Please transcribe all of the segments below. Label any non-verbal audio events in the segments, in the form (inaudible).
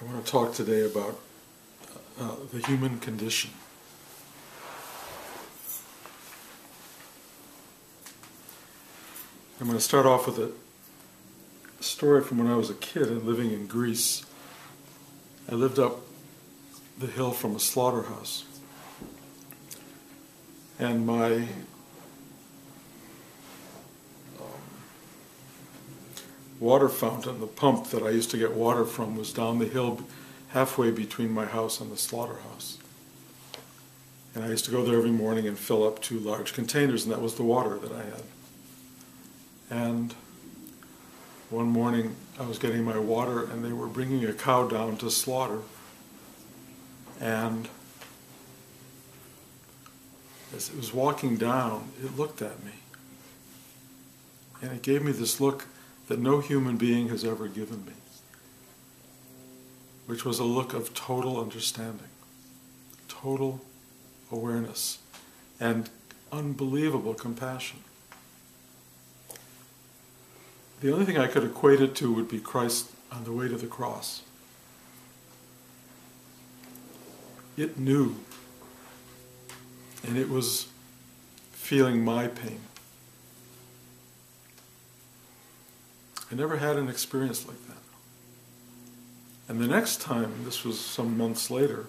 I want to talk today about uh, the human condition. I'm going to start off with a story from when I was a kid and living in Greece. I lived up the hill from a slaughterhouse. And my water fountain, the pump that I used to get water from, was down the hill halfway between my house and the slaughterhouse. And I used to go there every morning and fill up two large containers, and that was the water that I had. And one morning I was getting my water, and they were bringing a cow down to slaughter. And as it was walking down, it looked at me. And it gave me this look that no human being has ever given me, which was a look of total understanding, total awareness, and unbelievable compassion. The only thing I could equate it to would be Christ on the way to the cross. It knew, and it was feeling my pain. I never had an experience like that. And the next time, this was some months later,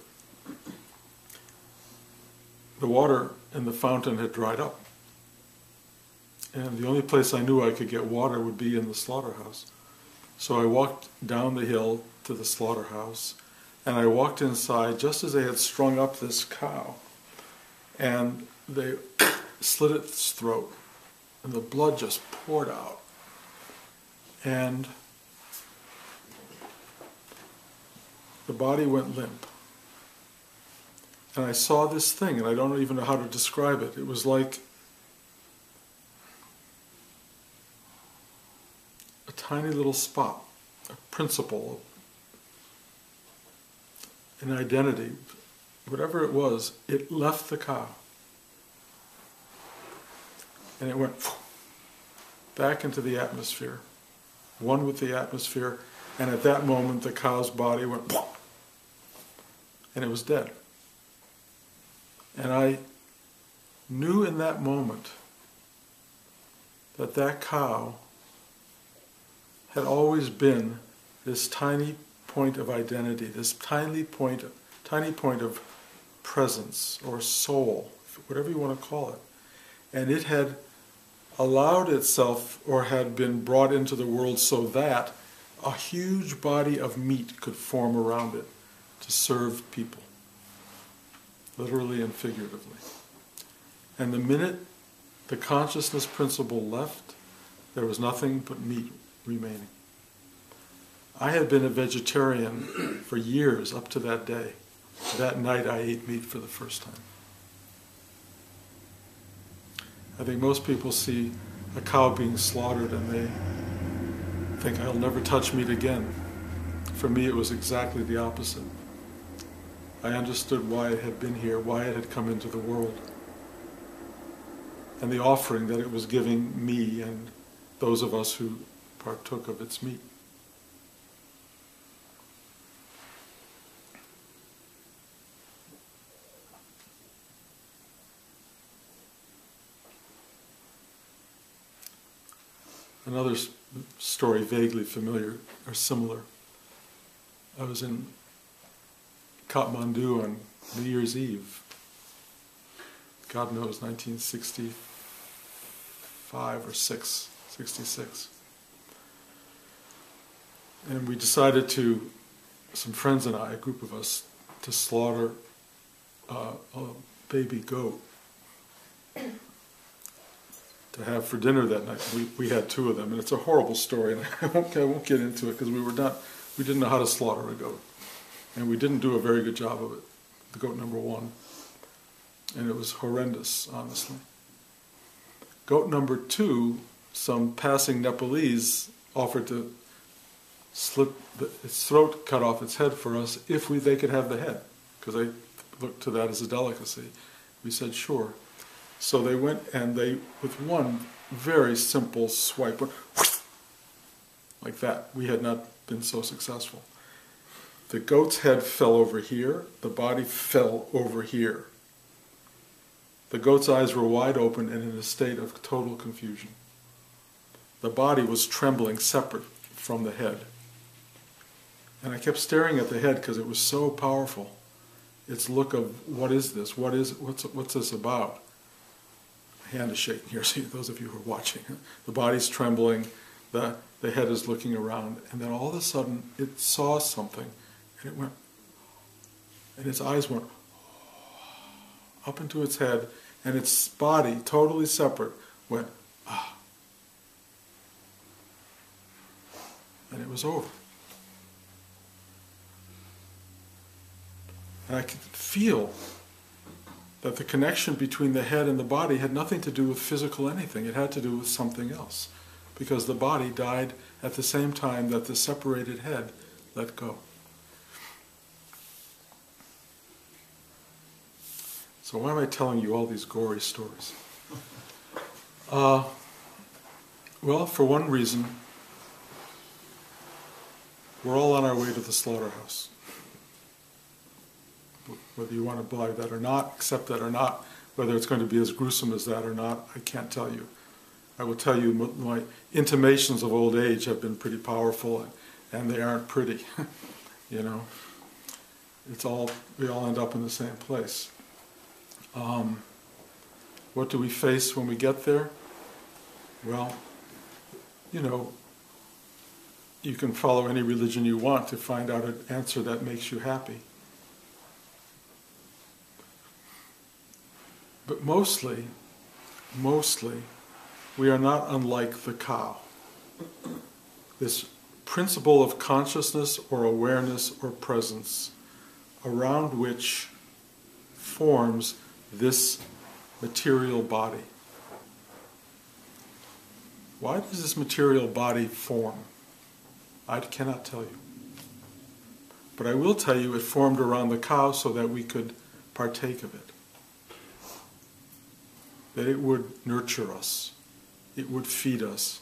the water in the fountain had dried up. And the only place I knew I could get water would be in the slaughterhouse. So I walked down the hill to the slaughterhouse, and I walked inside just as they had strung up this cow. And they (coughs) slit its throat, and the blood just poured out. And the body went limp. And I saw this thing, and I don't even know how to describe it. It was like a tiny little spot, a principle, an identity, whatever it was, it left the cow. And it went back into the atmosphere, one with the atmosphere, and at that moment the cow's body went and it was dead. And I knew in that moment that that cow had always been this tiny point of identity, this tiny point, tiny point of presence or soul, whatever you want to call it. And it had allowed itself or had been brought into the world so that a huge body of meat could form around it to serve people literally and figuratively. And the minute the consciousness principle left, there was nothing but meat remaining. I had been a vegetarian for years up to that day. That night I ate meat for the first time. I think most people see a cow being slaughtered and they think, I'll never touch meat again. For me, it was exactly the opposite. I understood why it had been here, why it had come into the world, and the offering that it was giving me and those of us who partook of its meat. Another story vaguely familiar or similar. I was in Kathmandu on New Year's Eve. God knows, 1965 or 6, 66. And we decided to, some friends and I, a group of us, to slaughter uh, a baby goat to have for dinner that night. We, we had two of them, and it's a horrible story, and (laughs) I won't, I won't get into it because we were not, we didn't know how to slaughter a goat and we didn't do a very good job of it, the goat number one. And it was horrendous, honestly. Goat number two, some passing Nepalese offered to slit the, its throat, cut off its head for us if we, they could have the head, because they looked to that as a delicacy. We said, sure. So they went and they, with one very simple swipe, (sniffs) like that. We had not been so successful the goat's head fell over here, the body fell over here. The goat's eyes were wide open and in a state of total confusion. The body was trembling separate from the head. And I kept staring at the head because it was so powerful. Its look of what is this? What is what's what's this about? Hand is shaking here. (laughs) See those of you who are watching, the body's trembling, the the head is looking around, and then all of a sudden it saw something, and it went, and its eyes went (gasps) up into its head, and its body, totally separate, went ah, and it was over. And I could feel that the connection between the head and the body had nothing to do with physical anything. It had to do with something else. Because the body died at the same time that the separated head let go. So, why am I telling you all these gory stories? (laughs) Uh, well, for one reason, we're all on our way to the slaughterhouse whether you want to believe that or not, accept that or not, whether it's going to be as gruesome as that or not, I can't tell you. I will tell you my intimations of old age have been pretty powerful, and they aren't pretty. (laughs) you know, it's all we all end up in the same place. Um, what do we face when we get there? Well, you know, you can follow any religion you want to find out an answer that makes you happy. But mostly, mostly, we are not unlike the cow. This principle of consciousness or awareness or presence around which forms this material body. Why does this material body form? I cannot tell you. But I will tell you it formed around the cow so that we could partake of it that it would nurture us, it would feed us,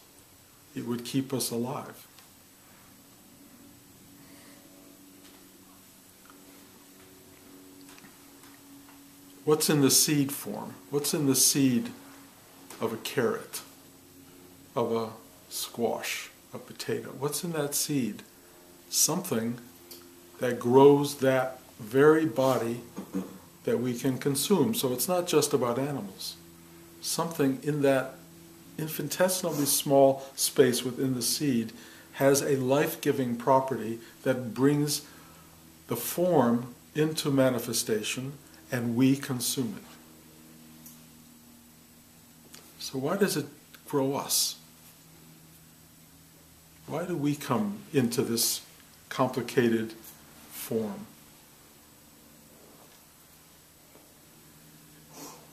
it would keep us alive. What's in the seed form? What's in the seed of a carrot, of a squash, a potato? What's in that seed? Something that grows that very body that we can consume. So it's not just about animals something in that infinitesimally small space within the seed has a life giving property that brings the form into manifestation and we consume it. So, why does it grow us? Why do we come into this complicated form?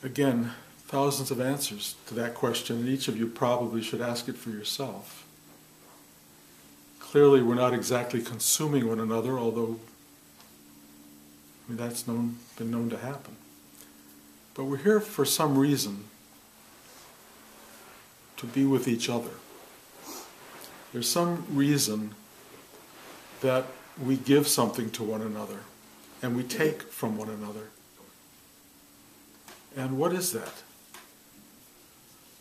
Again, thousands of answers to that question, and each of you probably should ask it for yourself. Clearly, we're not exactly consuming one another, although I mean, that's known, been known to happen. But we're here for some reason to be with each other. There's some reason that we give something to one another and we take from one another. And what is that?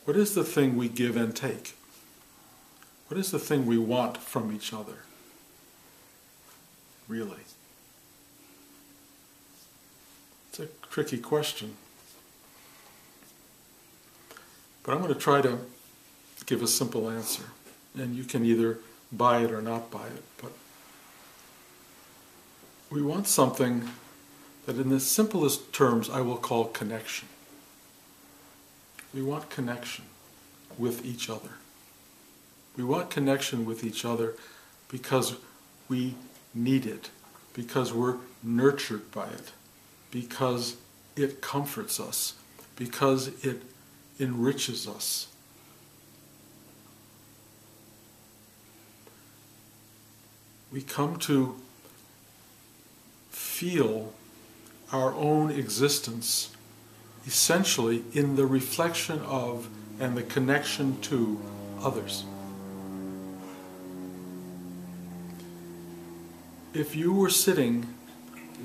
What is the thing we give and take? What is the thing we want from each other? Really? It's a tricky question. But I'm going to try to give a simple answer. And you can either buy it or not buy it. But we want something that, in the simplest terms, I will call connection. We want connection with each other. We want connection with each other because we need it, because we're nurtured by it, because it comforts us, because it enriches us. We come to feel our own existence essentially in the reflection of and the connection to others. if you were sitting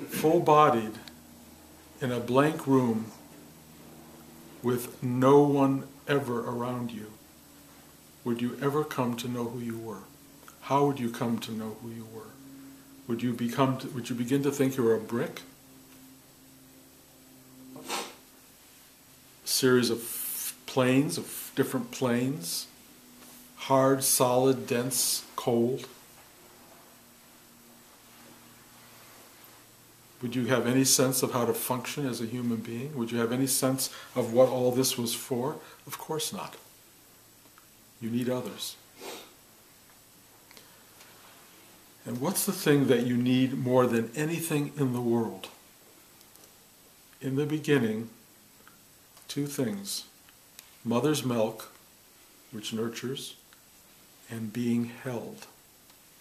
full bodied in a blank room with no one ever around you, would you ever come to know who you were? How would you come to know who you were? Would you become to, would you begin to think you're a brick? Series of planes of different planes, hard, solid, dense, cold. Would you have any sense of how to function as a human being? Would you have any sense of what all this was for? Of course not. You need others. And what's the thing that you need more than anything in the world? In the beginning, two things mother's milk, which nurtures, and being held.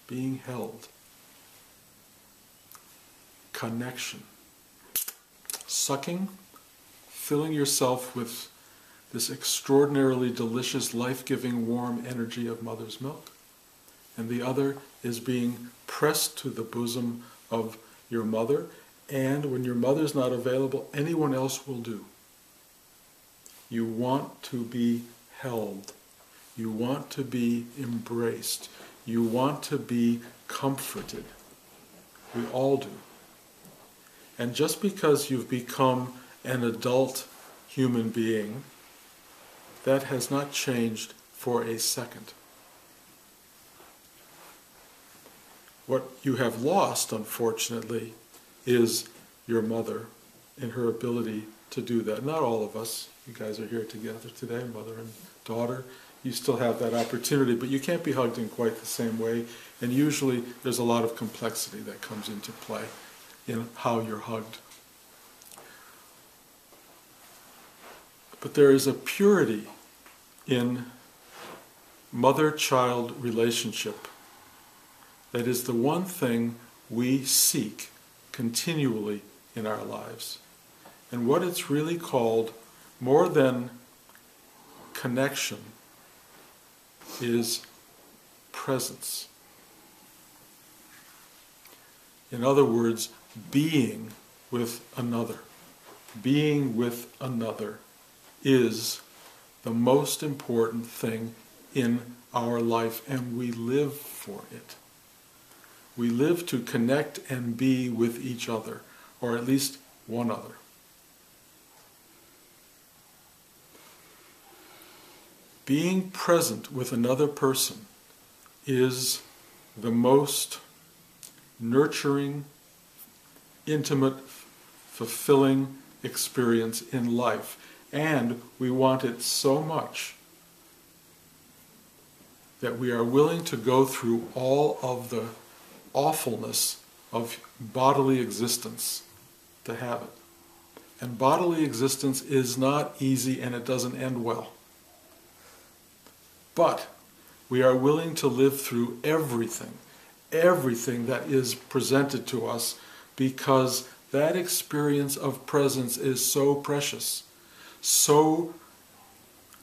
Being held connection. Sucking, filling yourself with this extraordinarily delicious, life giving, warm energy of mother's milk. And the other is being pressed to the bosom of your mother, and when your mother's not available, anyone else will do. You want to be held. You want to be embraced. You want to be comforted. We all do. And just because you've become an adult human being, that has not changed for a second. What you have lost, unfortunately, is your mother and her ability to do that. Not all of us. You guys are here together today, mother and daughter. You still have that opportunity, but you can't be hugged in quite the same way. And usually there's a lot of complexity that comes into play in how you're hugged. But there is a purity in mother child relationship that is the one thing we seek continually in our lives. And what it's really called, more than connection, is presence. In other words, being with another. Being with another is the most important thing in our life, and we live for it. We live to connect and be with each other, or at least one other. Being present with another person is the most nurturing, intimate, fulfilling experience in life. And we want it so much that we are willing to go through all of the awfulness of bodily existence to have it. And bodily existence is not easy and it doesn't end well. But we are willing to live through everything everything that is presented to us because that experience of presence is so precious, so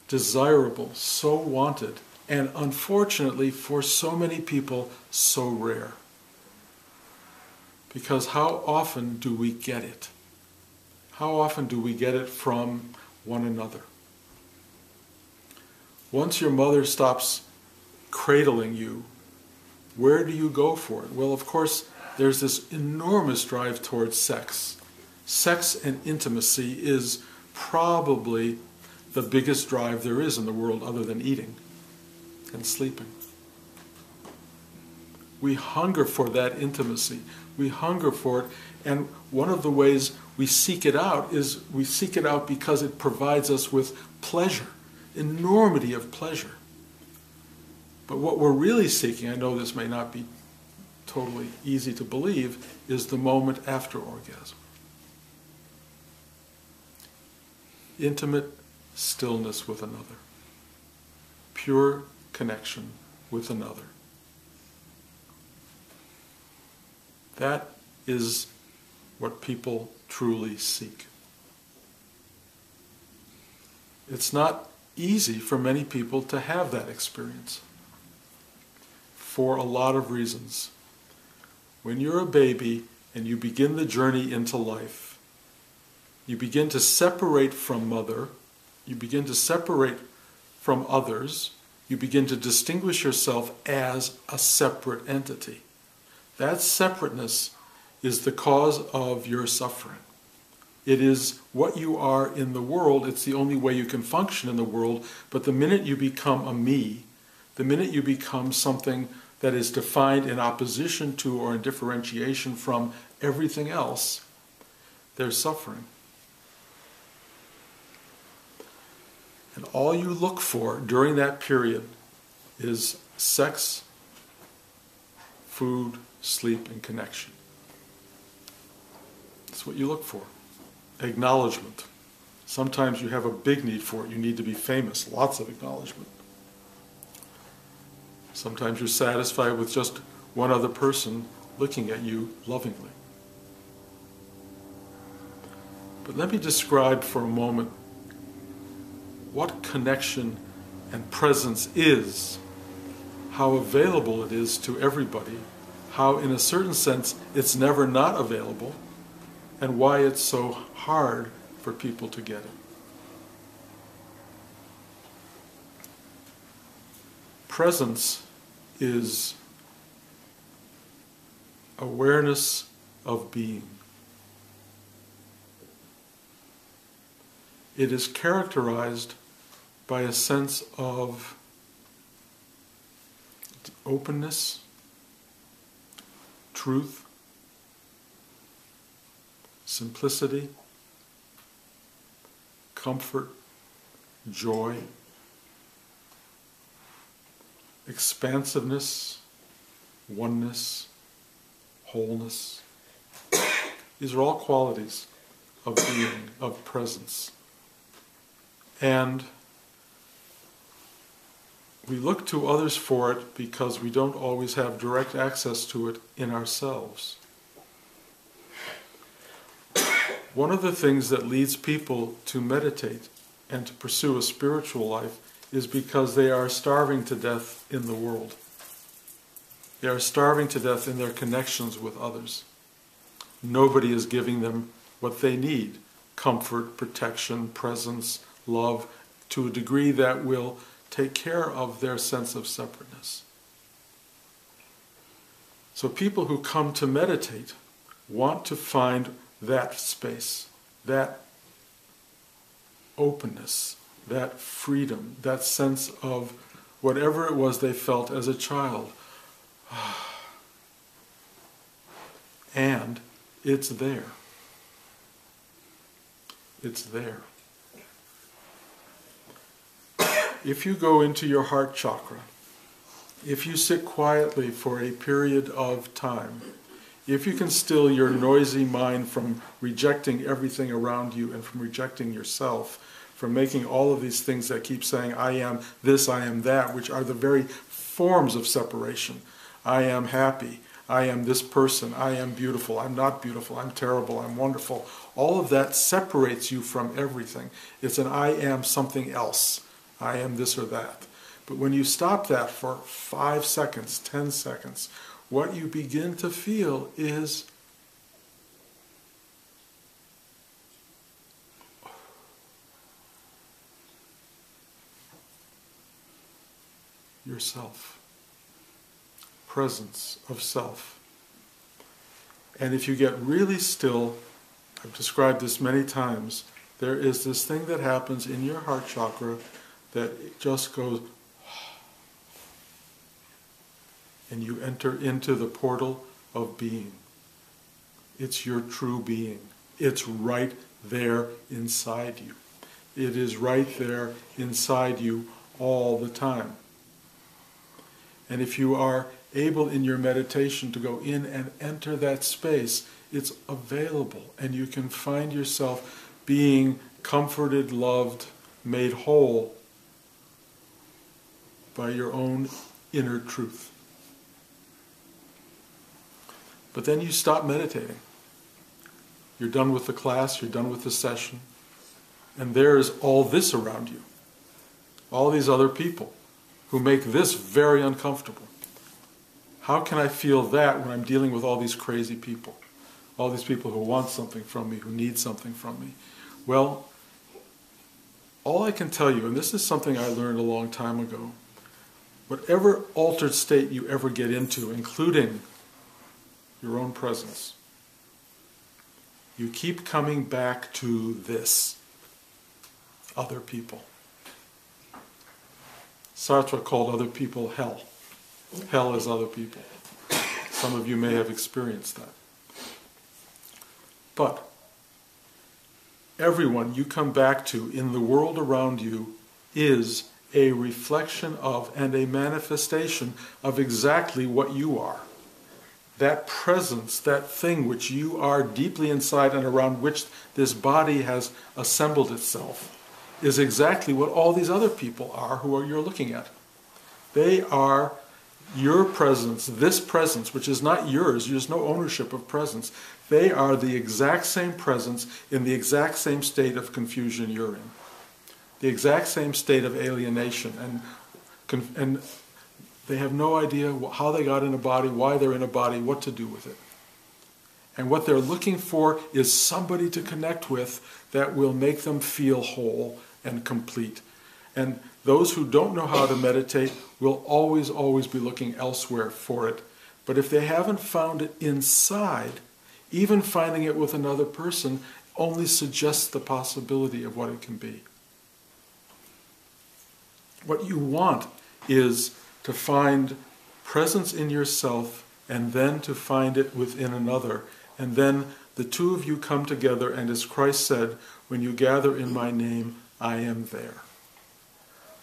desirable, so wanted, and unfortunately for so many people, so rare. Because how often do we get it? How often do we get it from one another? Once your mother stops cradling you where do you go for it? Well, of course, there's this enormous drive towards sex. Sex and intimacy is probably the biggest drive there is in the world other than eating and sleeping. We hunger for that intimacy. We hunger for it. And one of the ways we seek it out is we seek it out because it provides us with pleasure, enormity of pleasure. But what we're really seeking, I know this may not be totally easy to believe, is the moment after orgasm. Intimate stillness with another, pure connection with another. That is what people truly seek. It's not easy for many people to have that experience for a lot of reasons. when you're a baby and you begin the journey into life, you begin to separate from mother, you begin to separate from others, you begin to distinguish yourself as a separate entity. That separateness is the cause of your suffering. It is what you are in the world. It's the only way you can function in the world. But the minute you become a me, the minute you become something that is defined in opposition to or in differentiation from everything else, there's suffering. And all you look for during that period is sex, food, sleep, and connection. That's what you look for. Acknowledgement. Sometimes you have a big need for it. You need to be famous, lots of acknowledgement. Sometimes you're satisfied with just one other person looking at you lovingly. But let me describe for a moment what connection and presence is, how available it is to everybody, how, in a certain sense, it's never not available, and why it's so hard for people to get it. Presence is awareness of being. It is characterized by a sense of openness, truth, simplicity, comfort, joy, expansiveness, oneness, wholeness. These are all qualities of being, of presence. And we look to others for it because we don't always have direct access to it in ourselves. One of the things that leads people to meditate and to pursue a spiritual life is because they are starving to death in the world. They are starving to death in their connections with others. Nobody is giving them what they need comfort, protection, presence, love, to a degree that will take care of their sense of separateness. So, people who come to meditate want to find that space, that openness, that freedom, that sense of whatever it was they felt as a child. (sighs) And it's there. It's there. (coughs) If you go into your heart chakra, if you sit quietly for a period of time, if you can still your noisy mind from rejecting everything around you and from rejecting yourself, from making all of these things that keep saying, I am this, I am that, which are the very forms of separation. I am happy. I am this person. I am beautiful. I'm not beautiful. I'm terrible. I'm wonderful. All of that separates you from everything. It's an I am something else. I am this or that. But when you stop that for five seconds, ten seconds, what you begin to feel is yourself, presence of self. And if you get really still, I've described this many times, there is this thing that happens in your heart chakra that just goes, and you enter into the portal of being. It's your true being. It's right there inside you. It is right there inside you all the time. And if you are able in your meditation to go in and enter that space, it's available and you can find yourself being comforted, loved, made whole by your own inner truth. But then you stop meditating. You're done with the class, you're done with the session, and there's all this around you. All these other people who make this very uncomfortable. How can I feel that when I'm dealing with all these crazy people? All these people who want something from me, who need something from me? Well, all I can tell you, and this is something I learned a long time ago, whatever altered state you ever get into, including your own presence, you keep coming back to this other people. Sartre called other people hell. Hell is other people. Some of you may have experienced that. But everyone you come back to in the world around you is a reflection of and a manifestation of exactly what you are. That presence, that thing which you are deeply inside and around which this body has assembled itself, is exactly what all these other people are who are you're looking at. They are your presence, this presence, which is not yours, there's no ownership of presence. They are the exact same presence in the exact same state of confusion you're in. The exact same state of alienation. And, and they have no idea how they got in a body, why they're in a body, what to do with it. And what they're looking for is somebody to connect with that will make them feel whole and complete. And those who don't know how to meditate will always, always be looking elsewhere for it. But if they haven't found it inside, even finding it with another person only suggests the possibility of what it can be. What you want is to find presence in yourself and then to find it within another. And then the two of you come together, and as Christ said, when you gather in my name, I am there.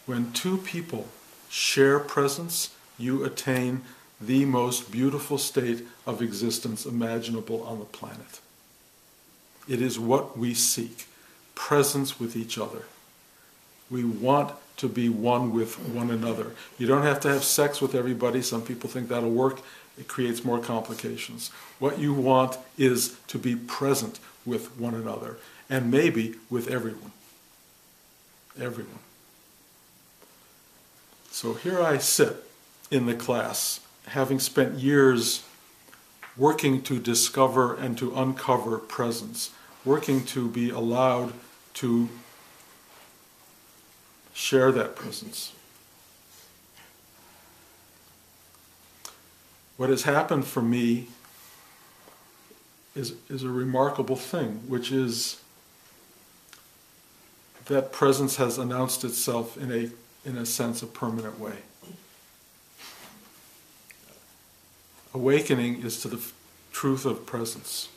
When two people share presence, you attain the most beautiful state of existence imaginable on the planet. It is what we seek presence with each other. We want to be one with one another. You don't have to have sex with everybody. Some people think that'll work. It creates more complications. What you want is to be present with one another and maybe with everyone. Everyone. So here I sit in the class, having spent years working to discover and to uncover presence, working to be allowed to share that presence. What has happened for me is, is a remarkable thing, which is that presence has announced itself in a, in a sense, a permanent way. Awakening is to the truth of presence.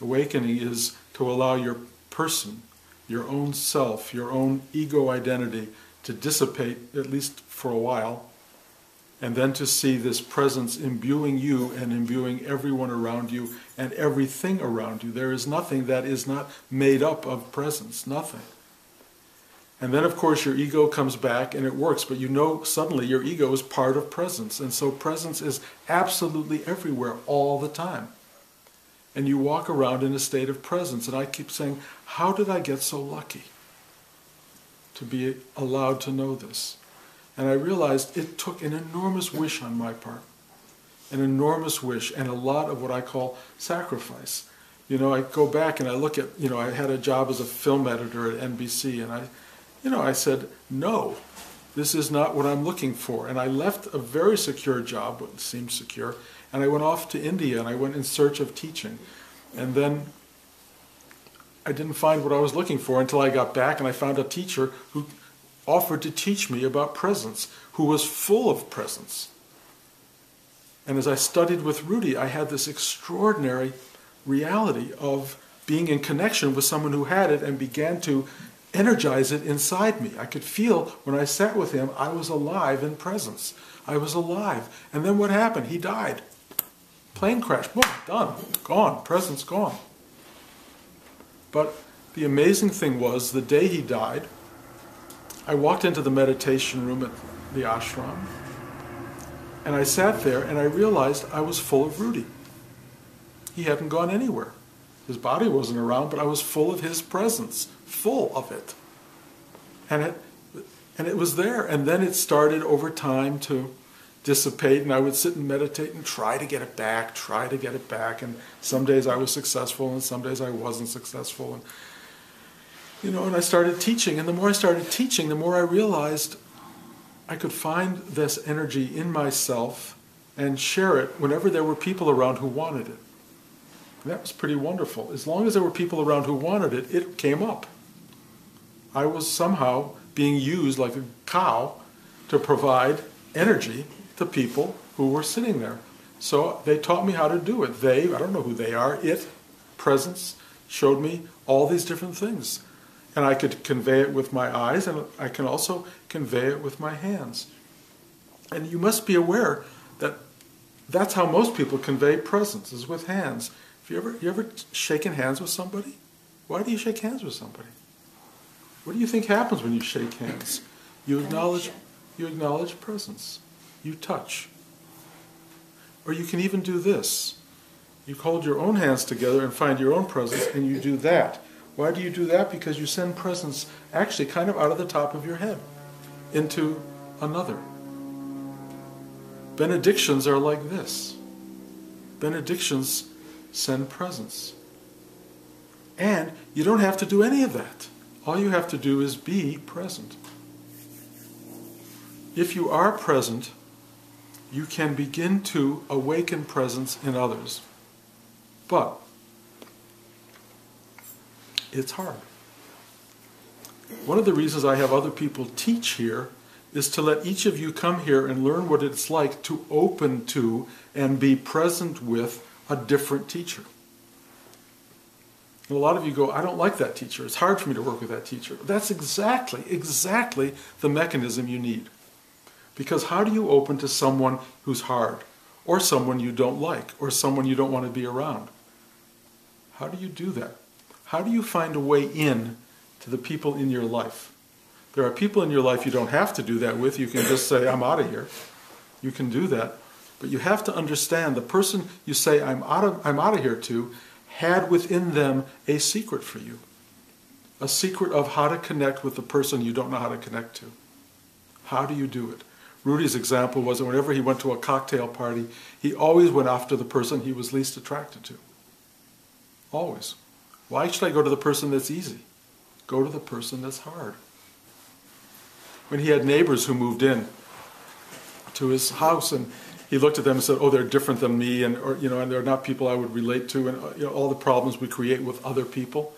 Awakening is to allow your person, your own self, your own ego identity to dissipate, at least for a while, and then to see this presence imbuing you and imbuing everyone around you and everything around you. There is nothing that is not made up of presence, nothing. And then, of course, your ego comes back and it works, but you know suddenly your ego is part of presence. And so presence is absolutely everywhere all the time. And you walk around in a state of presence. And I keep saying, How did I get so lucky to be allowed to know this? And I realized it took an enormous wish on my part, an enormous wish, and a lot of what I call sacrifice. You know, I go back and I look at, you know, I had a job as a film editor at NBC, and I you know, I said, no, this is not what I'm looking for. And I left a very secure job, what seemed secure, and I went off to India and I went in search of teaching. And then I didn't find what I was looking for until I got back and I found a teacher who offered to teach me about presence, who was full of presence. And as I studied with Rudy, I had this extraordinary reality of being in connection with someone who had it and began to energize it inside me. I could feel when I sat with him, I was alive in presence. I was alive. And then what happened? He died. Plane crash, boom, done, gone, presence gone. But the amazing thing was, the day he died, I walked into the meditation room at the ashram, and I sat there and I realized I was full of Rudy. He hadn't gone anywhere. His body wasn't around, but I was full of his presence, full of it. And it and it was there. And then it started over time to dissipate and I would sit and meditate and try to get it back, try to get it back. And some days I was successful and some days I wasn't successful. And, you know, and I started teaching. And the more I started teaching, the more I realized I could find this energy in myself and share it whenever there were people around who wanted it. And that was pretty wonderful. As long as there were people around who wanted it, it came up. I was somehow being used like a cow to provide energy to people who were sitting there. So they taught me how to do it. They, I don't know who they are, it, presence, showed me all these different things. And I could convey it with my eyes, and I can also convey it with my hands. And you must be aware that that's how most people convey presence, is with hands. Have you ever, you ever shaken hands with somebody? Why do you shake hands with somebody? What do you think happens when you shake hands? You acknowledge, you acknowledge presence. You touch. Or you can even do this. You hold your own hands together and find your own presence, and you do that. Why do you do that? Because you send presence actually kind of out of the top of your head into another. Benedictions are like this. Benedictions send presence. And you don't have to do any of that. All you have to do is be present. If you are present, you can begin to awaken presence in others. But it's hard. One of the reasons I have other people teach here is to let each of you come here and learn what it's like to open to and be present with a different teacher. And a lot of you go, I don't like that teacher. It's hard for me to work with that teacher. That's exactly, exactly the mechanism you need. Because how do you open to someone who's hard, or someone you don't like, or someone you don't want to be around? How do you do that? How do you find a way in to the people in your life? There are people in your life you don't have to do that with. You can just say, I'm out of here. You can do that. But you have to understand the person you say, I'm out of, I'm out of here to, had within them a secret for you. A secret of how to connect with the person you don't know how to connect to. How do you do it? Rudy's example was that whenever he went to a cocktail party, he always went after the person he was least attracted to. Always. Why should I go to the person that's easy? Go to the person that's hard. When he had neighbors who moved in to his house and he looked at them and said, "Oh, they're different than me, and or, you know, and they're not people I would relate to, and you know, all the problems we create with other people."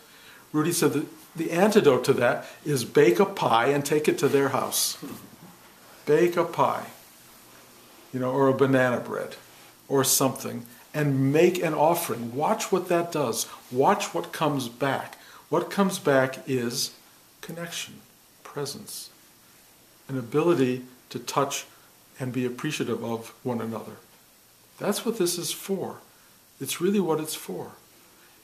Rudy said that the antidote to that is bake a pie and take it to their house bake a pie, you know, or a banana bread or something, and make an offering. Watch what that does. Watch what comes back. What comes back is connection, presence, an ability to touch and be appreciative of one another. That's what this is for. It's really what it's for.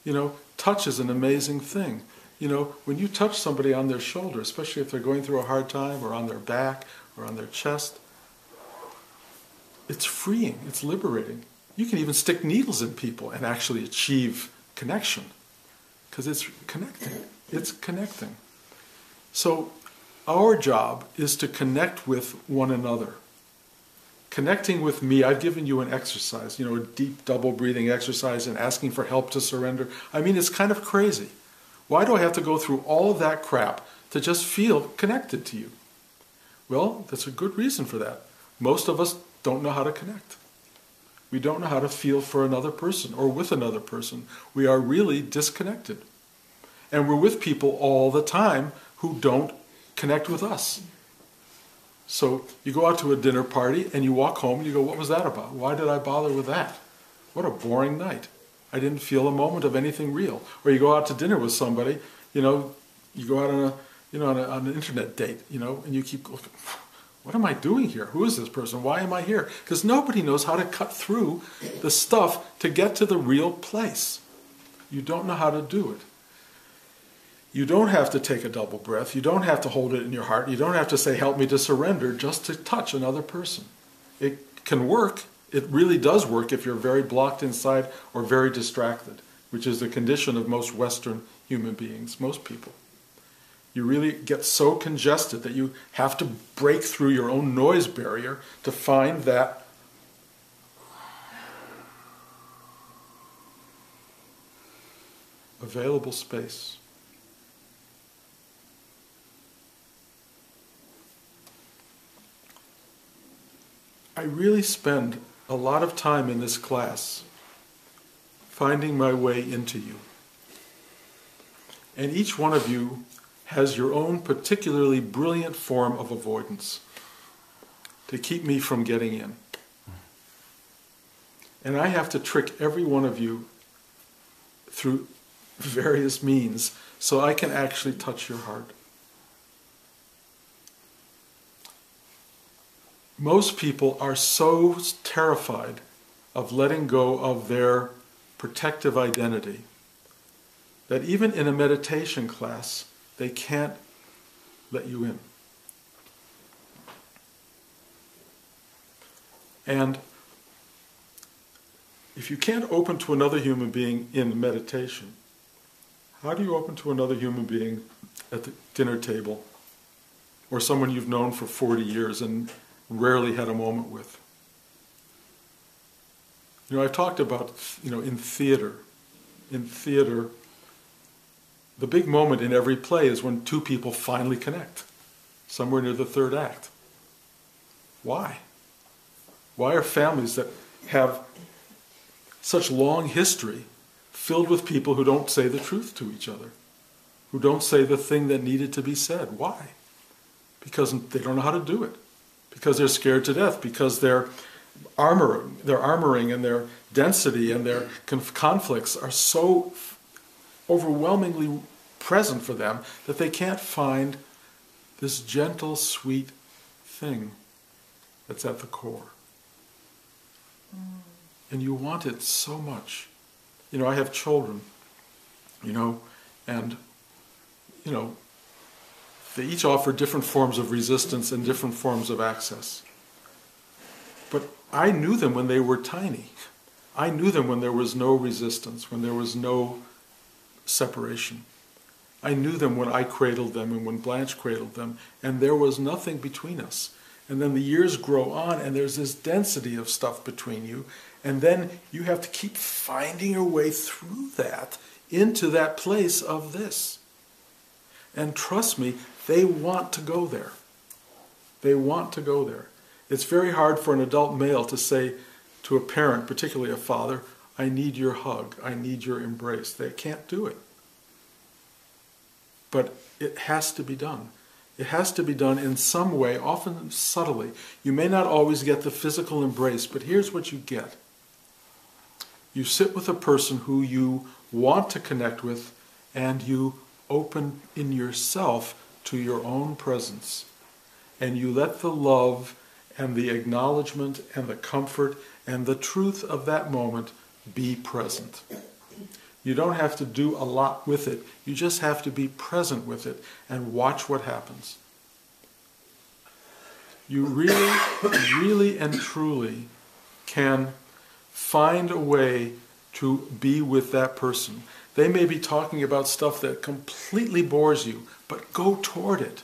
You know, touch is an amazing thing. You know, when you touch somebody on their shoulder, especially if they're going through a hard time or on their back on their chest. It's freeing, it's liberating. You can even stick needles in people and actually achieve connection because it's connecting. It's connecting. So, our job is to connect with one another. Connecting with me, I've given you an exercise, you know, a deep double breathing exercise and asking for help to surrender. I mean, it's kind of crazy. Why do I have to go through all of that crap to just feel connected to you? Well, that's a good reason for that. Most of us don't know how to connect. We don't know how to feel for another person or with another person. We are really disconnected. And we're with people all the time who don't connect with us. So you go out to a dinner party and you walk home and you go, What was that about? Why did I bother with that? What a boring night. I didn't feel a moment of anything real. Or you go out to dinner with somebody, you know, you go out on a you know, on, a, on, an internet date, you know, and you keep looking, what am I doing here? Who is this person? Why am I here? Because nobody knows how to cut through the stuff to get to the real place. You don't know how to do it. You don't have to take a double breath. You don't have to hold it in your heart. You don't have to say, help me to surrender just to touch another person. It can work. It really does work if you're very blocked inside or very distracted, which is the condition of most Western human beings, most people. You really get so congested that you have to break through your own noise barrier to find that available space. I really spend a lot of time in this class finding my way into you. And each one of you has your own particularly brilliant form of avoidance to keep me from getting in. And I have to trick every one of you through (laughs) various means so I can actually touch your heart. Most people are so terrified of letting go of their protective identity that even in a meditation class, they can't let you in. And if you can't open to another human being in meditation, how do you open to another human being at the dinner table or someone you've known for 40 years and rarely had a moment with? You know, I've talked about, you know, in theater. In theater, the big moment in every play is when two people finally connect, somewhere near the third act. Why? Why are families that have such long history filled with people who don't say the truth to each other, who don't say the thing that needed to be said? Why? Because they don't know how to do it, because they're scared to death, because their armor, their armoring and their density and their conf- conflicts are so overwhelmingly present for them that they can't find this gentle, sweet thing that's at the core. Mm. And you want it so much. You know, I have children, you know, and, you know, they each offer different forms of resistance and different forms of access. But I knew them when they were tiny. I knew them when there was no resistance, when there was no separation. I knew them when I cradled them and when Blanche cradled them, and there was nothing between us. And then the years grow on, and there's this density of stuff between you, and then you have to keep finding your way through that into that place of this. And trust me, they want to go there. They want to go there. It's very hard for an adult male to say to a parent, particularly a father, I need your hug, I need your embrace. They can't do it. But it has to be done. It has to be done in some way, often subtly. You may not always get the physical embrace, but here's what you get. You sit with a person who you want to connect with, and you open in yourself to your own presence. And you let the love and the acknowledgement and the comfort and the truth of that moment be present. You don't have to do a lot with it. You just have to be present with it and watch what happens. You really, really and truly can find a way to be with that person. They may be talking about stuff that completely bores you, but go toward it.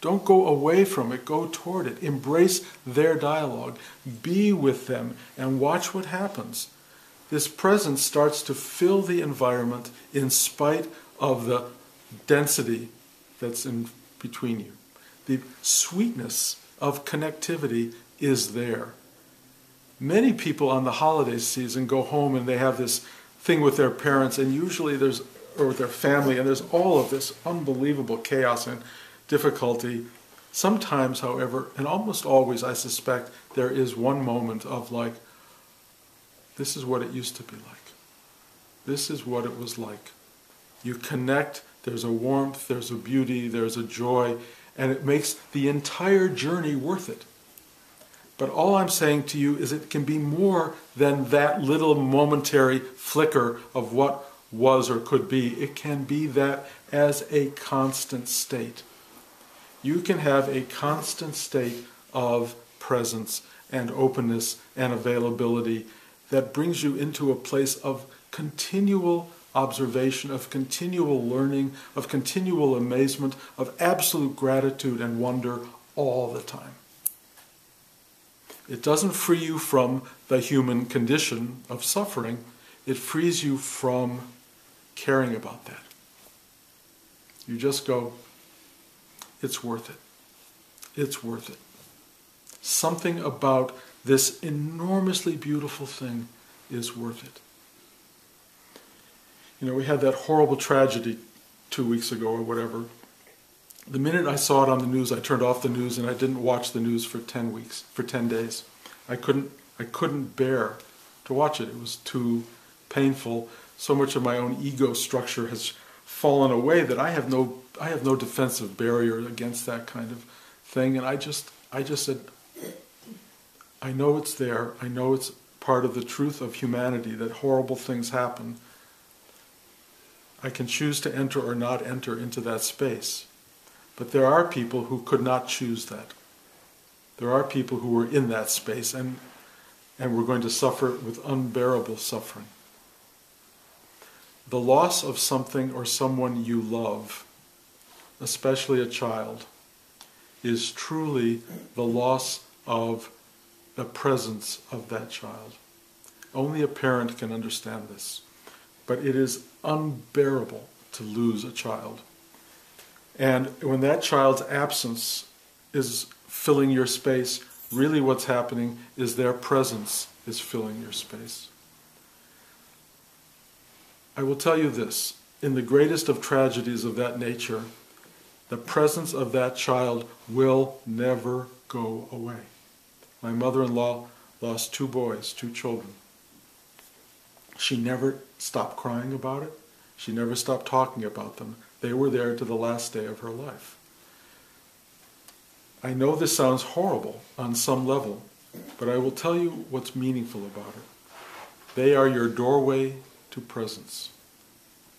Don't go away from it, go toward it. Embrace their dialogue. Be with them and watch what happens this presence starts to fill the environment in spite of the density that's in between you. The sweetness of connectivity is there. Many people on the holiday season go home and they have this thing with their parents, and usually there's, or with their family, and there's all of this unbelievable chaos and difficulty. Sometimes, however, and almost always, I suspect, there is one moment of like, this is what it used to be like. This is what it was like. You connect, there's a warmth, there's a beauty, there's a joy, and it makes the entire journey worth it. But all I'm saying to you is it can be more than that little momentary flicker of what was or could be. It can be that as a constant state. You can have a constant state of presence and openness and availability that brings you into a place of continual observation, of continual learning, of continual amazement, of absolute gratitude and wonder all the time. It doesn't free you from the human condition of suffering, it frees you from caring about that. You just go, it's worth it. It's worth it. Something about this enormously beautiful thing is worth it. You know, we had that horrible tragedy two weeks ago or whatever. The minute I saw it on the news, I turned off the news and I didn't watch the news for 10 weeks, for 10 days. I couldn't, I couldn't bear to watch it. It was too painful. So much of my own ego structure has fallen away that I have no, I have no defensive barrier against that kind of thing. And I just, I just said, I know it's there. I know it's part of the truth of humanity that horrible things happen. I can choose to enter or not enter into that space. But there are people who could not choose that. There are people who were in that space and, and were going to suffer with unbearable suffering. The loss of something or someone you love, especially a child, is truly the loss of the presence of that child. Only a parent can understand this. But it is unbearable to lose a child. And when that child's absence is filling your space, really what's happening is their presence is filling your space. I will tell you this in the greatest of tragedies of that nature, the presence of that child will never go away. My mother in law lost two boys, two children. She never stopped crying about it. She never stopped talking about them. They were there to the last day of her life. I know this sounds horrible on some level, but I will tell you what's meaningful about it. They are your doorway to presence.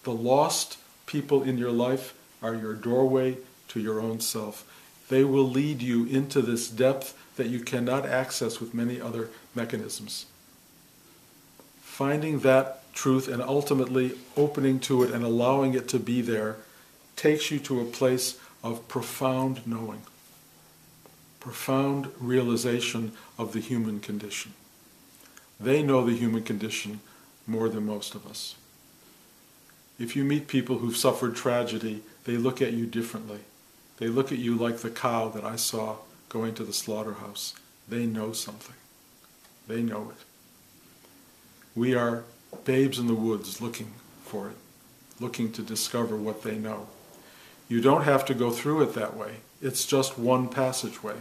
The lost people in your life are your doorway to your own self. They will lead you into this depth that you cannot access with many other mechanisms. Finding that truth and ultimately opening to it and allowing it to be there takes you to a place of profound knowing, profound realization of the human condition. They know the human condition more than most of us. If you meet people who've suffered tragedy, they look at you differently. They look at you like the cow that I saw going to the slaughterhouse. They know something. They know it. We are babes in the woods looking for it, looking to discover what they know. You don't have to go through it that way. It's just one passageway.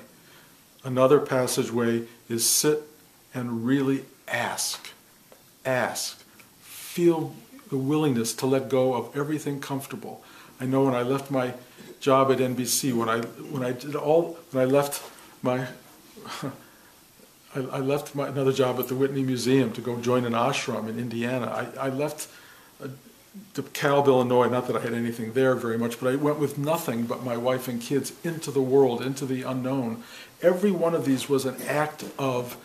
Another passageway is sit and really ask. Ask. Feel the willingness to let go of everything comfortable. I know when I left my job at NBC, when I when I did all when I left my (laughs) I, I left my, another job at the Whitney Museum to go join an ashram in Indiana. I, I left uh, DeKalb, Illinois, not that I had anything there very much, but I went with nothing but my wife and kids into the world, into the unknown. Every one of these was an act of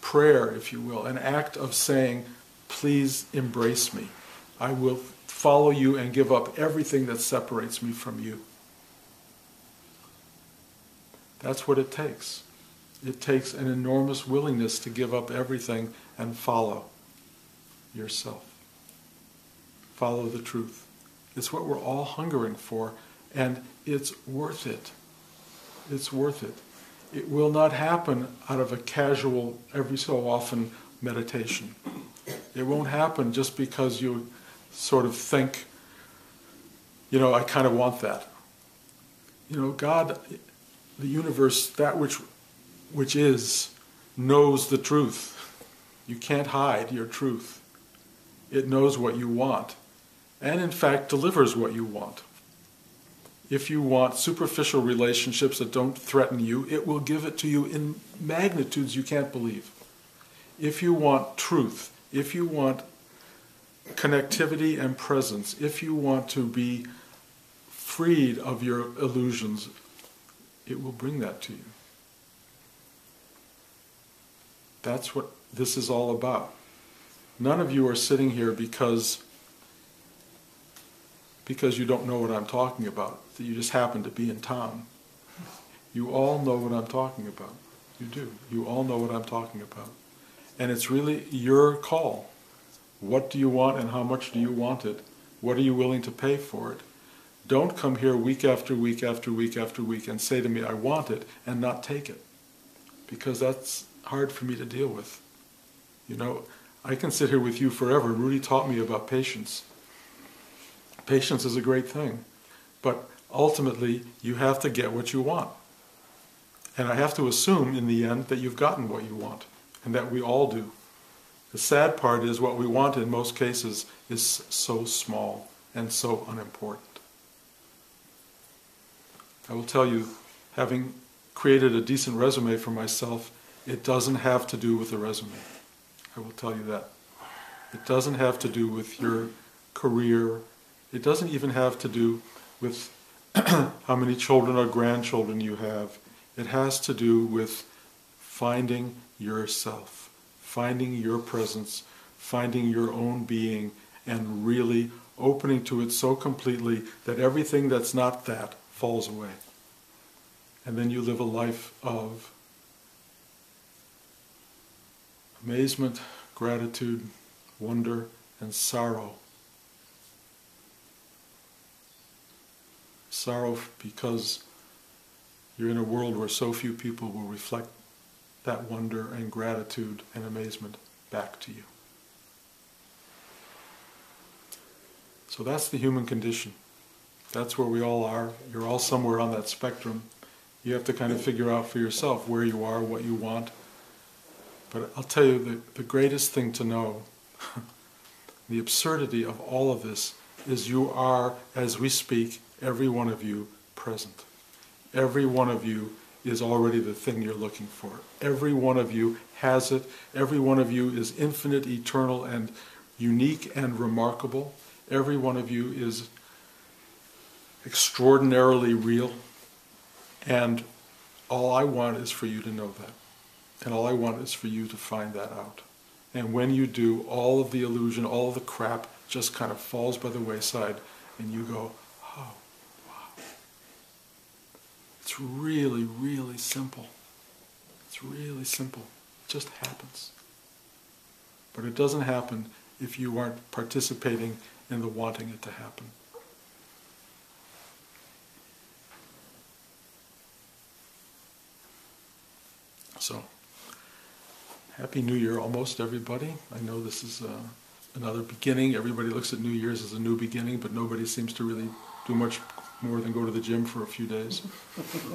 prayer, if you will, an act of saying, please embrace me. I will follow you and give up everything that separates me from you. That's what it takes. It takes an enormous willingness to give up everything and follow yourself. Follow the truth. It's what we're all hungering for, and it's worth it. It's worth it. It will not happen out of a casual, every so often meditation. It won't happen just because you sort of think, you know, I kind of want that. You know, God, the universe, that which, which is, knows the truth. You can't hide your truth. It knows what you want, and in fact delivers what you want. If you want superficial relationships that don't threaten you, it will give it to you in magnitudes you can't believe. If you want truth, if you want connectivity and presence, if you want to be freed of your illusions, it will bring that to you. That's what this is all about. None of you are sitting here because because you don't know what I'm talking about, that you just happen to be in town. You all know what I'm talking about. You do. You all know what I'm talking about. And it's really your call. What do you want and how much do you want it? What are you willing to pay for it? Don't come here week after week after week after week and say to me, I want it, and not take it. Because that's hard for me to deal with. You know, I can sit here with you forever. Rudi taught me about patience. Patience is a great thing. But ultimately, you have to get what you want. And I have to assume in the end that you've gotten what you want, and that we all do. The sad part is what we want in most cases is so small and so unimportant. I will tell you, having created a decent resume for myself, it doesn't have to do with the resume. I will tell you that. It doesn't have to do with your career. It doesn't even have to do with (clears throat) how many children or grandchildren you have. It has to do with finding yourself, finding your presence, finding your own being, and really opening to it so completely that everything that's not that falls away. And then you live a life of amazement, gratitude, wonder, and sorrow. Sorrow because you're in a world where so few people will reflect that wonder and gratitude and amazement back to you. So that's the human condition. That's where we all are. You're all somewhere on that spectrum. You have to kind of figure out for yourself where you are, what you want, but I'll tell you the, the greatest thing to know, (laughs) the absurdity of all of this, is you are, as we speak, every one of you present. Every one of you is already the thing you're looking for. Every one of you has it. Every one of you is infinite, eternal, and unique and remarkable. Every one of you is extraordinarily real. And all I want is for you to know that. And all I want is for you to find that out. And when you do, all of the illusion, all of the crap just kind of falls by the wayside, and you go, oh, wow. It's really, really simple. It's really simple. It just happens. But it doesn't happen if you aren't participating in the wanting it to happen. So. Happy New Year almost everybody. I know this is uh, another beginning. Everybody looks at New Year's as a new beginning, but nobody seems to really do much more than go to the gym for a few days.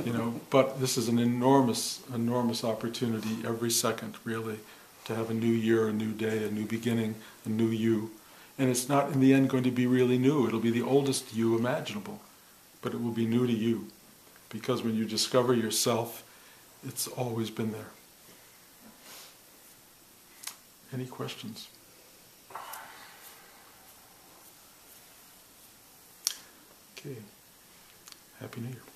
you know, but this is an enormous, enormous opportunity every second, really, to have a new year, a new day, a new beginning, a new you. And it's not in the end going to be really new. It'll be the oldest you imaginable, but it will be new to you. Because when you discover yourself, it's always been there. Any questions? Okay. Happy New Year.